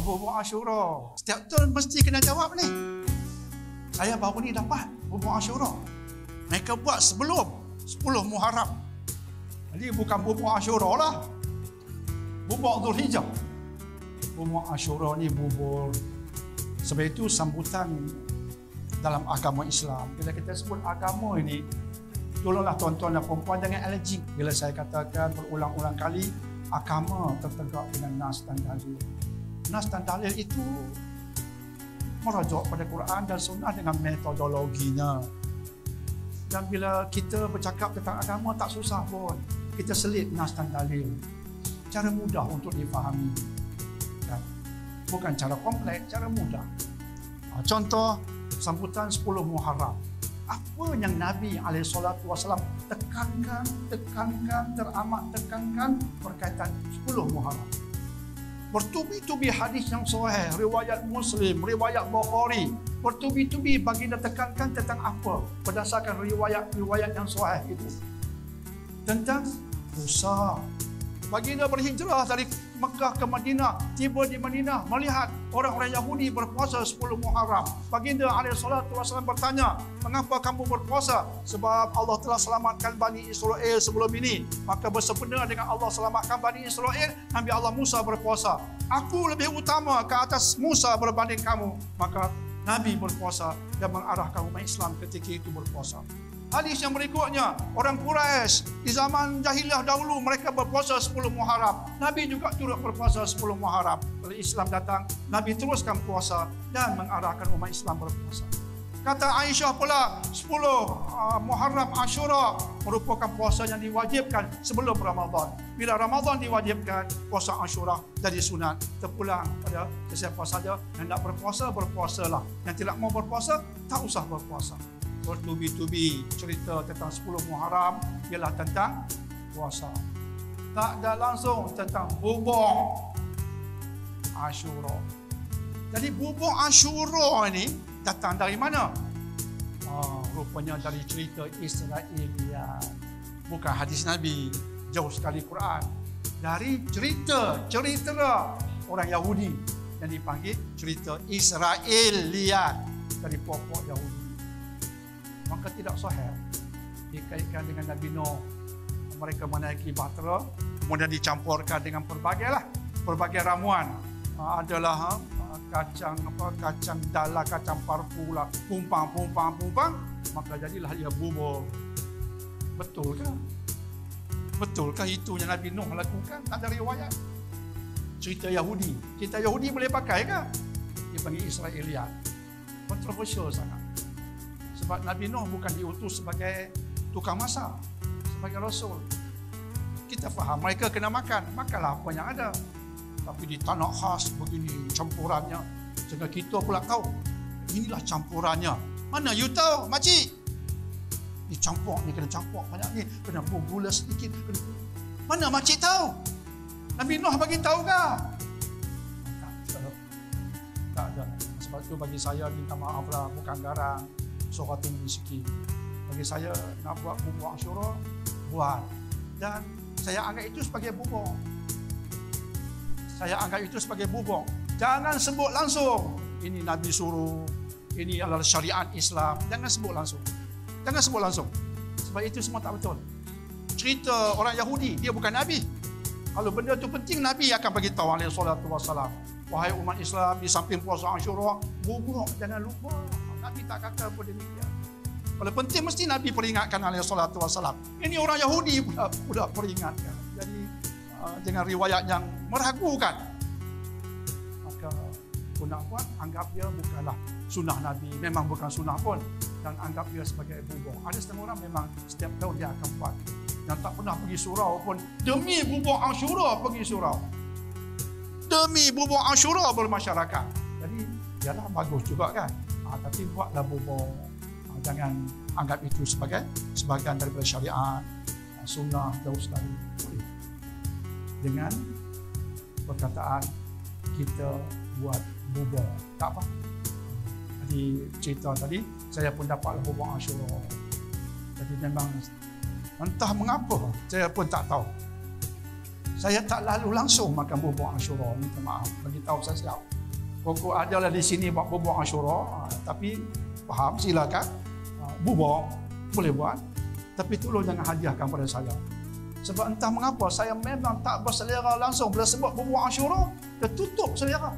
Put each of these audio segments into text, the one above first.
bubur Ashura. Setiap tahun mesti kena jawab ni. Saya baru ni dapat bubur Ashura. Mereka buat sebelum 10 Muharram. Jadi bukan bubur Ashura lah. Bubur Dhul Hijjah. Bubur Ashura ni bubur sebab itu sambutan dalam agama Islam. Bila kita sebut agama ini, tolonglah tuan-tuan dan puan jangan allergic bila saya katakan berulang-ulang kali agama tertegak dengan nas dan dalil. Nas dan dalil itu merujuk pada Quran dan sunnah dengan metodologinya. Dan bila kita bercakap tentang agama tak susah pun. Kita selit nas dan dalil. Cara mudah untuk difahami. Dan bukan cara kompleks, cara mudah. Ha, contoh sambutan 10 Muharram apa yang Nabi SAW tekankan, tekankan, teramat tekankan berkaitan 10 Muharram. Bertubi-tubi hadis yang sahih, riwayat Muslim, riwayat Bukhari, bertubi-tubi baginda tekankan tentang apa berdasarkan riwayat-riwayat yang sahih itu. Tentang dosa. Baginda berhijrah dari Mekah ke Madinah, tiba di Madinah melihat orang-orang Yahudi berpuasa 10 Muharram. Baginda alaihi salatu bertanya, "Mengapa kamu berpuasa?" Sebab Allah telah selamatkan Bani Israel sebelum ini. Maka bersempena dengan Allah selamatkan Bani Israel, Nabi Allah Musa berpuasa. Aku lebih utama ke atas Musa berbanding kamu. Maka Nabi berpuasa dan mengarahkan umat Islam ketika itu berpuasa. Hadis yang berikutnya, orang Quraisy di zaman jahiliah dahulu mereka berpuasa 10 Muharram. Nabi juga turut berpuasa 10 Muharram. Bila Islam datang, Nabi teruskan puasa dan mengarahkan umat Islam berpuasa. Kata Aisyah pula, 10 uh, Muharram Ashura merupakan puasa yang diwajibkan sebelum Ramadan. Bila Ramadan diwajibkan, puasa Ashura jadi sunat. Terpulang pada sesiapa saja yang nak berpuasa, berpuasalah. Yang tidak mau berpuasa, tak usah berpuasa bertubi-tubi cerita tentang 10 Muharram ialah tentang puasa. Tak ada langsung tentang bubur Ashura. Jadi bubur Ashura ini datang dari mana? Oh, rupanya dari cerita Israelia. Bukan hadis Nabi. Jauh sekali Quran. Dari cerita, cerita orang Yahudi yang dipanggil cerita Israelia dari pokok Yahudi maka tidak sahih. Dikaitkan dengan Nabi Nuh. Mereka menaiki bahtera kemudian dicampurkan dengan berbagai lah. Berbagai ramuan. Uh, adalah uh, kacang apa kacang dala kacang parfu lah. Pumpang pumpang pumpang. Maka jadilah dia bubur. Betul ke? Betulkah itu yang Nabi Nuh lakukan? Tak ada riwayat. Cerita Yahudi. Cerita Yahudi boleh pakai ke? Dia panggil Israeliat. Kontroversial sangat sebab Nabi Nuh bukan diutus sebagai tukang masak, sebagai rasul. Kita faham mereka kena makan, makanlah apa yang ada. Tapi di tanah khas begini campurannya. Sehingga kita pula tahu, inilah campurannya. Mana you tahu, makcik? Ni campur ni kena campur banyak ni, kena gula sedikit. Kena... Mana makcik tahu? Nabi Nuh bagi tahu ke? Tak ada. Sebab itu bagi saya minta maaf lah, bukan garang suara tinggi sikit. Bagi saya nak buat bubur Ashura, buat. Dan saya anggap itu sebagai bubur. Saya anggap itu sebagai bubur. Jangan sebut langsung. Ini Nabi suruh. Ini adalah syariat Islam. Jangan sebut langsung. Jangan sebut langsung. Sebab itu semua tak betul. Cerita orang Yahudi, dia bukan Nabi. Kalau benda itu penting, Nabi akan bagi tahu alaihi salatu wassalam. Wahai umat Islam, di samping puasa Ashura, bubur jangan lupa. Nabi tak kata pun demikian. Kalau penting mesti Nabi peringatkan alaihi salatu wasalam. Ini orang Yahudi pula, pula peringatkan. Jadi uh, dengan riwayat yang meragukan. Maka pun nak buat, anggap dia bukanlah sunnah Nabi. Memang bukan sunnah pun. Dan anggap dia sebagai bubur. Ada setengah orang memang setiap tahun dia akan buat. Yang tak pernah pergi surau pun. Demi bubur Ashura pergi surau. Demi bubur Ashura bermasyarakat. Jadi, ialah bagus juga kan ha, tapi buatlah bubur ha, jangan anggap itu sebagai sebahagian daripada syariat ha, sunnah jauh sekali dengan perkataan kita buat bubur tak apa jadi cerita tadi saya pun dapat bubur asyura jadi memang entah mengapa saya pun tak tahu Saya tak lalu langsung makan bubur Ashura. Minta maaf. Bagi tahu saya siap. Pokok adalah di sini buat bubur Ashura. Ha, tapi faham silakan. Ha, bubur boleh buat. Tapi tolong jangan hadiahkan pada saya. Sebab entah mengapa saya memang tak berselera langsung bila sebut bubur Ashura. Dia tutup selera.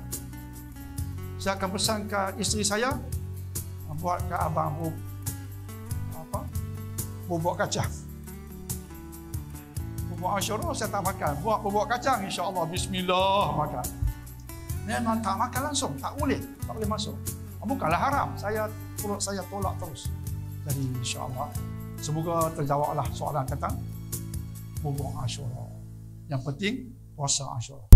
Saya akan pesan ke isteri saya buat ke abang bu, apa bubur kacang bubur asyura saya tak makan buat bubur kacang insyaAllah bismillah makan memang tak makan langsung tak boleh tak boleh masuk. Bukanlah haram. Saya perut saya tolak terus. Jadi insyaAllah semoga terjawablah soalan tentang bubur asyura yang penting puasa asyura